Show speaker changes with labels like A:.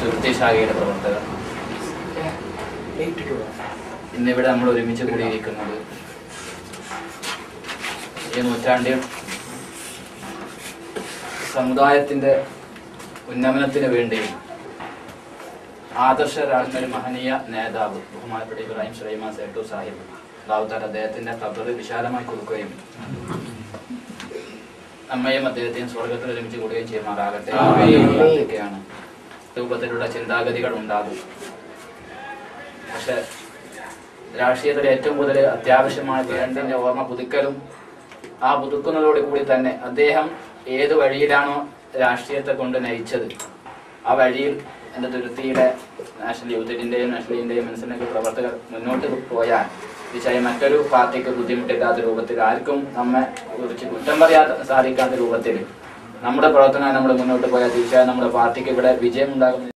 A: തുരുത്തി ശാഖയുടെ പ്രവർത്തകർ. ഇന്നിവിടെ നമ്മൾ ഒരുമിച്ച് കൂടിയിരിക്കുന്നത് ഈ നൂറ്റാണ്ടിൽ സമുദായത്തിന്റെ ഉന്നമനത്തിന് വേണ്ടി ആദർശരാകുന്ന ഒരു മഹനീയ നേതാവ് ബഹുമാനപ്പെട്ട ഇബ്രാഹിം ശ്രീമാൻ സേട്ടു സാഹിബ് അദ്ദേഹത്തിന്റെ കബറ് വിശാലമായി കൊടുക്കുകയും അമ്മയും അദ്ദേഹത്തെയും സ്വർഗത്തിൽ ഒരുമിച്ച് കൂടുകയും ചെയ്യുമാറാകട്ടെ. ഒക്കെയാണ് രൂപത്തിലുള്ള ചിന്താഗതികൾ ഉണ്ടാകും. പക്ഷെ രാഷ്ട്രീയത്തിൽ ഏറ്റവും കൂടുതൽ അത്യാവശ്യമായ വേണ്ടതിന്റെ ഓർമ്മ പുതുക്കലും ആ പുതുക്കുന്നതോട് കൂടി തന്നെ അദ്ദേഹം ഏത് വഴിയിലാണോ രാഷ്ട്രീയത്തെ കൊണ്ട് നയിച്ചത് ആ വഴിയിൽ എന്റെ തുരുത്തിയുടെ നാഷണൽ യൂത്തിന്റെയും നാഷണൽ ലീഗിന്റെയും മനസ്സിനൊക്കെ പ്രവർത്തകർ മുന്നോട്ട് പോയാൽ തീർച്ചയായും മറ്റൊരു പാർട്ടിക്ക് ബുദ്ധിമുട്ടില്ലാത്ത രൂപത്തിൽ ആർക്കും നമ്മെ കുറിച്ച് കുറ്റം പറയാത്ത സാധിക്കാത്ത രൂപത്തിൽ നമ്മുടെ പ്രവർത്തനം നമ്മൾ മുന്നോട്ട് പോയാൽ തീർച്ചയായും നമ്മുടെ പാർട്ടിക്ക് ഇവിടെ വിജയം ഉണ്ടാകും